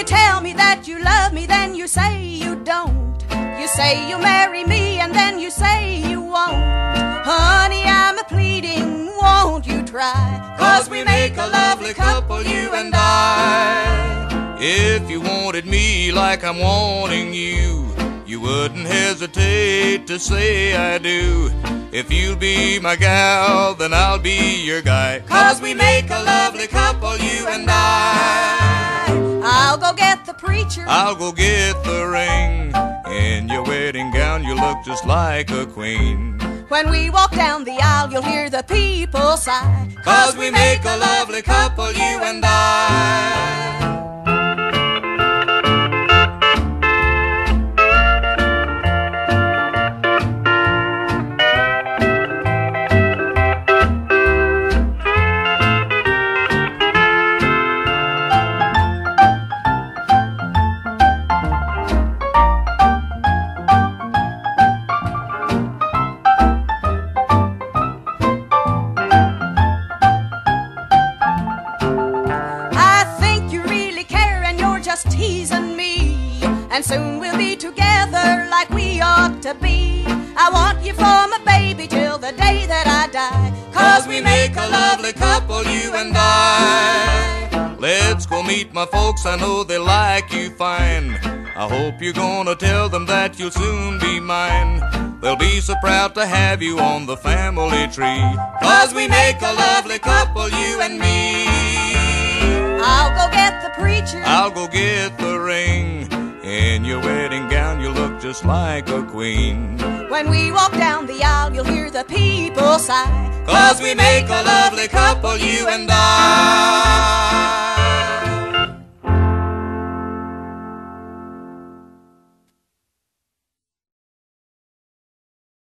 you tell me that you love me, then you say you don't. You say you'll marry me, and then you say you won't. Honey, I'm a pleading, won't you try? Cause we make a lovely couple, you and I. If you wanted me like I'm wanting you, you wouldn't hesitate to say I do. If you'll be my gal, then I'll be your guy. Cause we make a lovely couple, you and I. I'll go get the preacher. I'll go get the ring. In your wedding gown, you look just like a queen. When we walk down the aisle, you'll hear the people sigh. Cause we make a lovely couple, you just teasing me. And soon we'll be together like we ought to be. I want you for my baby till the day that I die. Cause we make a lovely couple, you and I. Let's go meet my folks, I know they like you fine. I hope you're gonna tell them that you'll soon be mine. They'll be so proud to have you on the family tree. Cause we make a lovely couple, you and me. I'll go get the preacher. I'll go get the ring. In your wedding gown, you look just like a queen. When we walk down the aisle, you'll hear the people sigh. Cause we make a lovely couple, you and I.